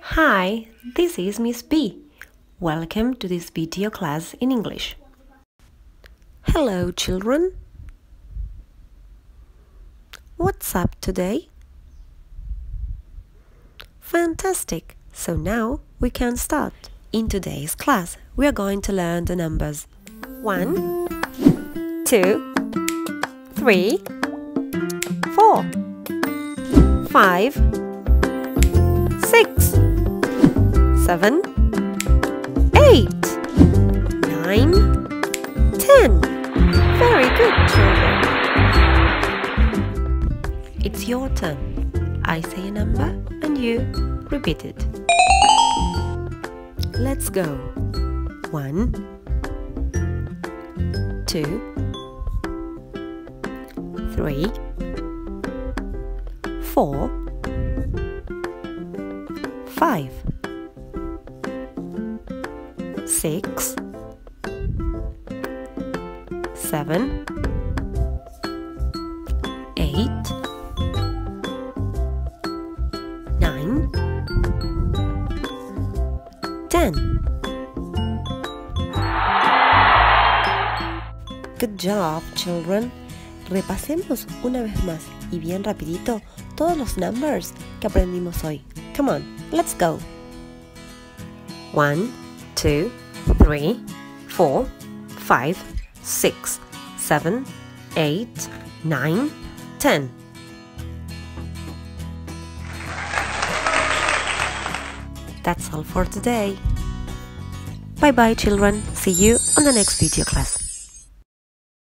Hi, this is Miss B. Welcome to this video class in English. Hello, children. What's up today? Fantastic! So now we can start. In today's class, we are going to learn the numbers 1, 2, 3, 4, 5, 6, 7, 8, 9, 10. Very good, children. It's your turn. I say a number and you repeat it. Let's go. One, two, three, four, five, six, seven, eight, nine, ten. Good job, children. Repasemos una vez más y bien rapidito todos los numbers que aprendimos hoy. Come on, let's go. One, two, three, four, five, six, seven, eight, nine, ten. That's all for today. Bye bye, children. See you on the next video class.